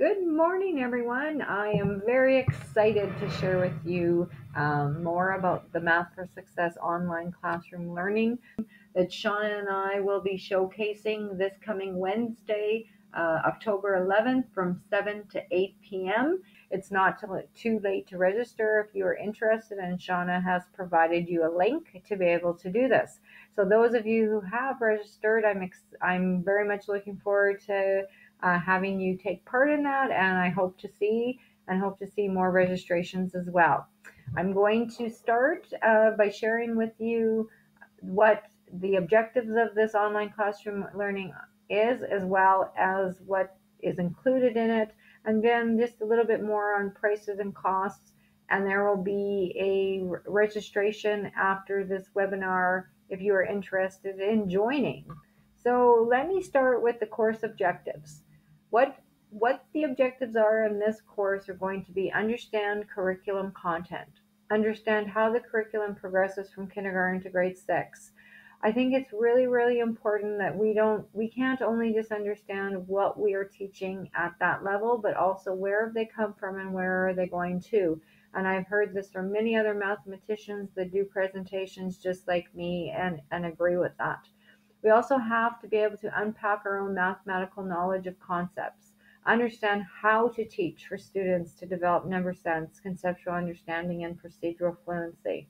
Good morning, everyone. I am very excited to share with you um, more about the Math for Success online classroom learning that Shauna and I will be showcasing this coming Wednesday, uh, October 11th from 7 to 8 p.m. It's not too late to register if you are interested, and Shauna has provided you a link to be able to do this. So, those of you who have registered, I'm, I'm very much looking forward to uh, having you take part in that, and I hope to see and hope to see more registrations as well. I'm going to start uh, by sharing with you what the objectives of this online classroom learning is, as well as what is included in it, and then just a little bit more on prices and costs. And there will be a registration after this webinar if you are interested in joining. So let me start with the course objectives. What what the objectives are in this course are going to be understand curriculum content, understand how the curriculum progresses from kindergarten to grade six. I think it's really, really important that we don't, we can't only just understand what we are teaching at that level, but also where have they come from and where are they going to. And I've heard this from many other mathematicians that do presentations just like me and, and agree with that. We also have to be able to unpack our own mathematical knowledge of concepts, understand how to teach for students to develop number sense, conceptual understanding, and procedural fluency.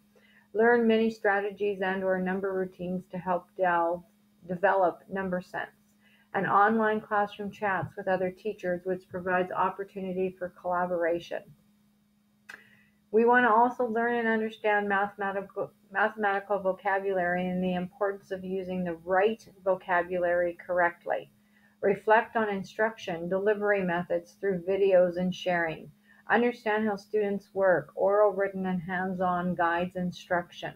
Learn many strategies and or number routines to help delve, develop number sense. And online classroom chats with other teachers, which provides opportunity for collaboration. We want to also learn and understand mathematical mathematical vocabulary and the importance of using the right vocabulary correctly. Reflect on instruction, delivery methods through videos and sharing. Understand how students work, oral, written, and hands on guides instruction.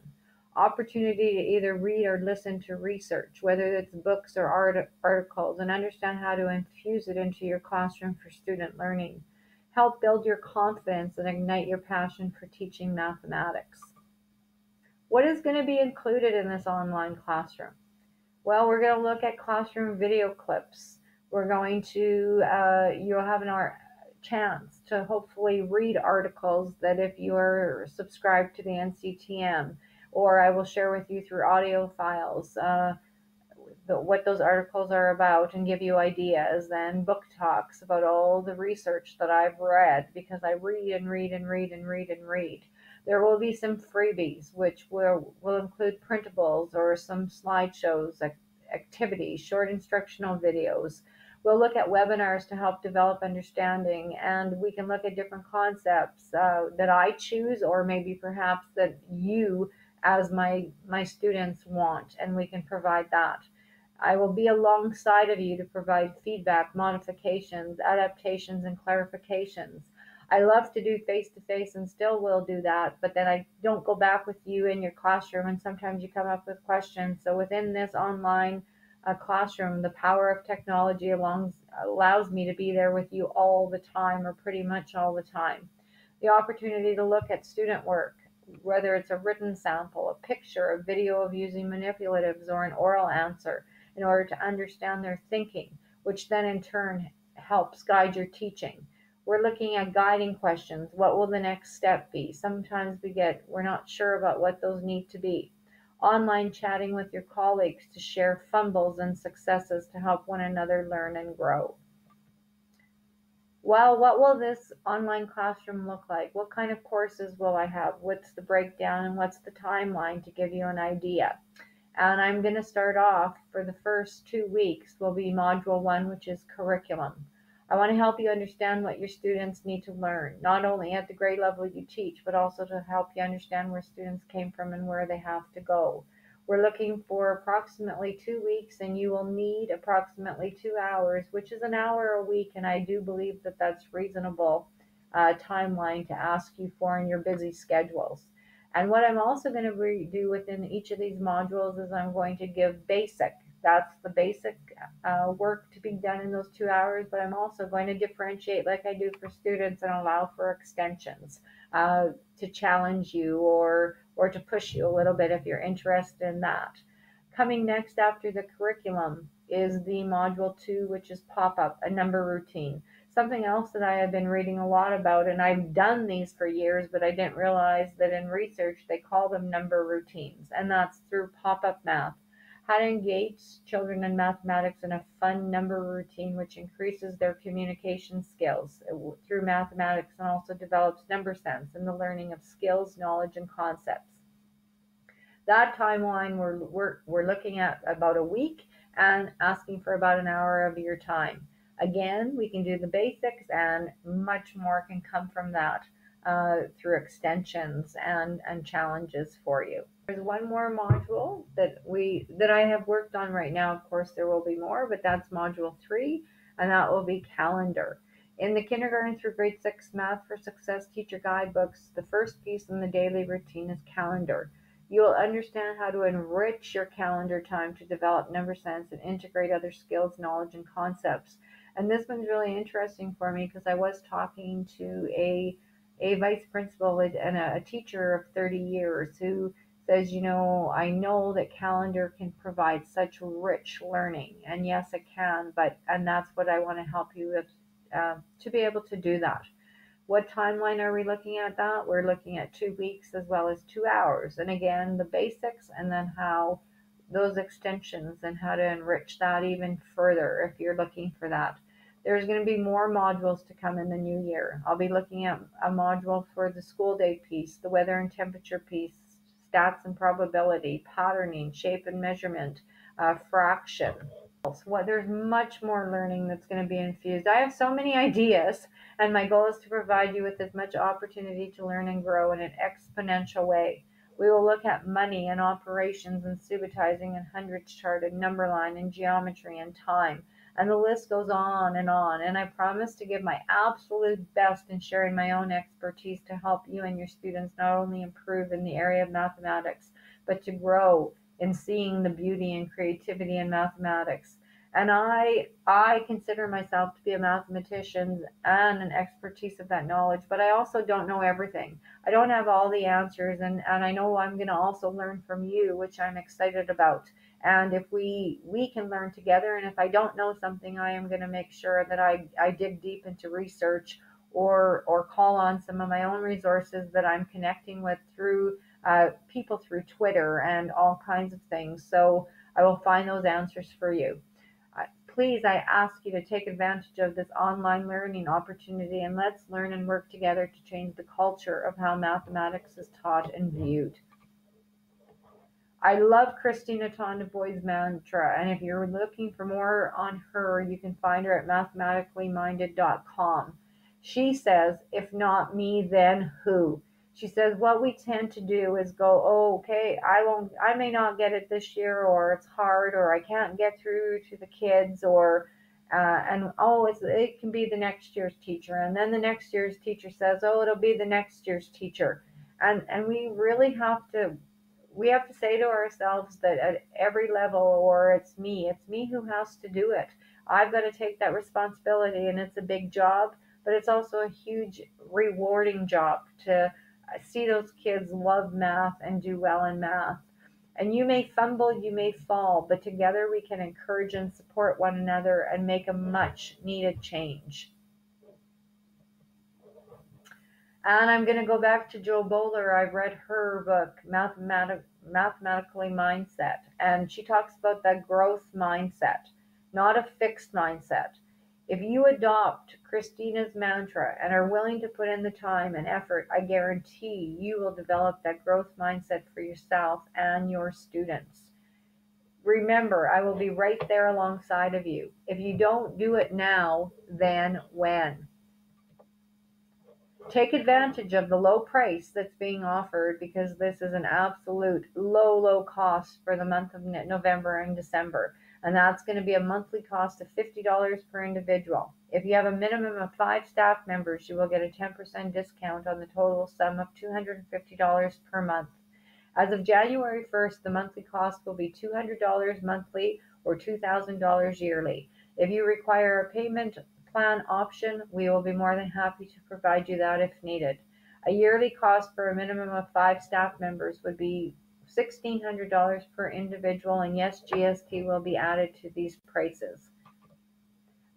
Opportunity to either read or listen to research, whether it's books or art- articles, and understand how to infuse it into your classroom for student learning. Help build your confidence and ignite your passion for teaching mathematics. What is going to be included in this online classroom? Well, we're going to look at classroom video clips. We're going to, uh, you'll have an art chance to hopefully read articles that if you are subscribed to the NCTM, or I will share with you through audio files uh, what those articles are about and give you ideas, and book talks about all the research that I've read because I read and read and read and read and read. There will be some freebies, which will, will include printables or some slideshows, activities, short instructional videos. We'll look at webinars to help develop understanding, and we can look at different concepts uh, that I choose, or maybe perhaps that you, as my my students, want, and we can provide that. I will be alongside of you to provide feedback, modifications, adaptations, and clarifications. I love to do face to face and still will do that, but then I don't go back with you in your classroom and sometimes you come up with questions. So within this online uh, classroom, the power of technology allows, allows me to be there with you all the time or pretty much all the time. The opportunity to look at student work, whether it's a written sample, a picture, a video of using manipulatives, or an oral answer, in order to understand their thinking, which then in turn helps guide your teaching we're looking at guiding questions. What will the next step be? Sometimes we get, we're not sure about what those need to be. Online chatting with your colleagues to share fumbles and successes to help one another learn and grow. Well, what will this online classroom look like? What kind of courses will I have? What's the breakdown and what's the timeline to give you an idea? And I'm going to start off for the first two weeks will be module one, which is curriculum. I want to help you understand what your students need to learn, not only at the grade level you teach, but also to help you understand where students came from and where they have to go. We're looking for approximately two weeks, and you will need approximately two hours, which is an hour a week, and I do believe that that's reasonable uh, timeline to ask you for in your busy schedules. And what I'm also going to do within each of these modules is I'm going to give basic that's the basic uh, work to be done in those two hours, but I'm also going to differentiate like I do for students and allow for extensions uh, to challenge you or, or to push you a little bit if you're interested in that. Coming next after the curriculum is the module two, which is pop up, a number routine. Something else that I have been reading a lot about, and I've done these for years, but I didn't realize that in research they call them number routines, and that's through pop up math. How to engage children in mathematics in a fun number routine which increases their communication skills uh, through mathematics and also develops number sense and the learning of skills, knowledge, and concepts. That timeline we're, we're, we're looking at about a week and asking for about an hour of your time. Again, we can do the basics and much more can come from that uh, through extensions and, and challenges for you. There's one more module that we that I have worked on right now. Of course, there will be more, but that's module three, and that will be calendar. In the kindergarten through grade six Math for Success teacher guidebooks, the first piece in the daily routine is calendar. You will understand how to enrich your calendar time to develop number sense and integrate other skills, knowledge, and concepts. And this one's really interesting for me because I was talking to a a vice principal and a, a teacher of 30 years who says, you know, I know that calendar can provide such rich learning, and yes, it can, but and that's what I want to help you with uh, to be able to do that. What timeline are we looking at that? We're looking at two weeks as well as two hours. And again, the basics and then how those extensions and how to enrich that even further if you're looking for that. There's going to be more modules to come in the new year. I'll be looking at a module for the school day piece, the weather and temperature piece, stats and probability, patterning, shape and measurement, uh, fraction. What there's much more learning that's going to be infused. I have so many ideas, and my goal is to provide you with as much opportunity to learn and grow in an exponential way. We will look at money and operations and subitizing and hundreds chart and number line and geometry and time. And the list goes on and on. And I promise to give my absolute best in sharing my own expertise to help you and your students not only improve in the area of mathematics, but to grow in seeing the beauty and creativity in mathematics. And I I consider myself to be a mathematician and an expertise of that knowledge, but I also don't know everything. I don't have all the answers and, and I know I'm gonna also learn from you, which I'm excited about. And if we we can learn together and if I don't know something, I am gonna make sure that I, I dig deep into research or or call on some of my own resources that I'm connecting with through uh, people through Twitter and all kinds of things. So I will find those answers for you. Uh, please, I ask you to take advantage of this online learning opportunity and let's learn and work together to change the culture of how mathematics is taught and viewed. I love Christina Tondevold's mantra, and if you're looking for more on her, you can find her at mathematicallyminded.com. She says, if not me, then who? she says what we tend to do is go oh okay i won't i may not get it this year or it's hard or i can't get through to the kids or uh, and oh it can be the next year's teacher and then the next year's teacher says oh it'll be the next year's teacher and and we really have to we have to say to ourselves that at every level or it's me it's me who has to do it i've got to take that responsibility and it's a big job but it's also a huge rewarding job to I see those kids love math and do well in math. And you may fumble, you may fall, but together we can encourage and support one another and make a much needed change. And I'm going to go back to Jo Boaler. I've read her book, Mathematic, Mathematically Mindset, and she talks about that growth mindset, not a fixed mindset. If you adopt Christina's mantra and are willing to put in the time and effort, I guarantee you will develop that growth mindset for yourself and your students. Remember, I will be right there alongside of you. If you don't do it now, then when? Take advantage of the low price that's being offered because this is an absolute low, low cost for the month of November and December and that's going to be a monthly cost of $50 per individual. If you have a minimum of five staff members, you will get a 10% discount on the total sum of $250 per month. As of January 1st, the monthly cost will be $200 monthly or $2,000 yearly. If you require a payment plan option, we will be more than happy to provide you that if needed. A yearly cost for a minimum of five staff members would be $1,600 per individual, and yes, GST will be added to these prices.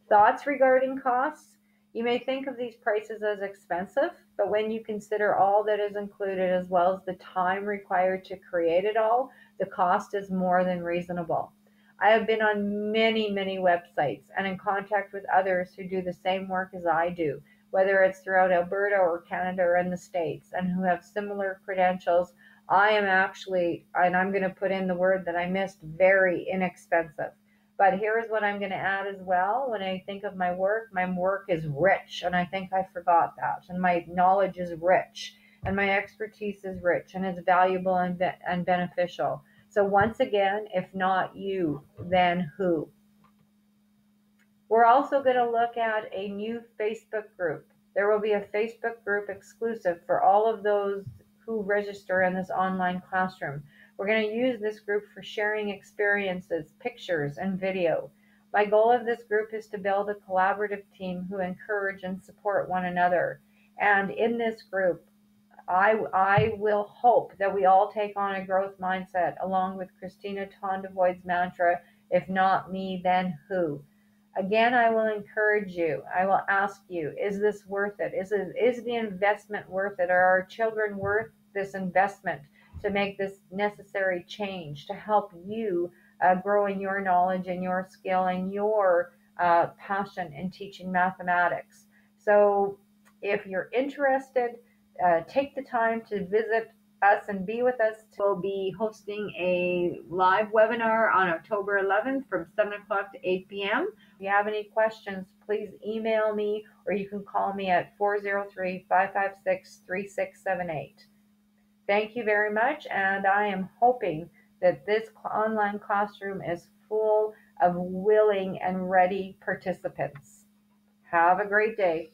Thoughts regarding costs? You may think of these prices as expensive, but when you consider all that is included as well as the time required to create it all, the cost is more than reasonable. I have been on many, many websites and in contact with others who do the same work as I do, whether it's throughout Alberta or Canada or in the States, and who have similar credentials. I am actually, and I'm going to put in the word that I missed, very inexpensive. But here's what I'm going to add as well. When I think of my work, my work is rich, and I think I forgot that. And my knowledge is rich, and my expertise is rich, and it's valuable and, be- and beneficial. So, once again, if not you, then who? We're also going to look at a new Facebook group. There will be a Facebook group exclusive for all of those who register in this online classroom. We're going to use this group for sharing experiences, pictures, and video. My goal of this group is to build a collaborative team who encourage and support one another. And in this group, I, I will hope that we all take on a growth mindset along with Christina Tondevold's mantra, if not me, then who? Again, I will encourage you. I will ask you, is this worth it? Is, it, is the investment worth it? Are our children worth this investment to make this necessary change to help you uh, grow in your knowledge and your skill and your uh, passion in teaching mathematics? So if you're interested, uh, take the time to visit us and be with us. We'll be hosting a live webinar on October 11th from 7 o'clock to 8 p.m. If you have any questions, please email me or you can call me at 403 556 3678. Thank you very much, and I am hoping that this online classroom is full of willing and ready participants. Have a great day.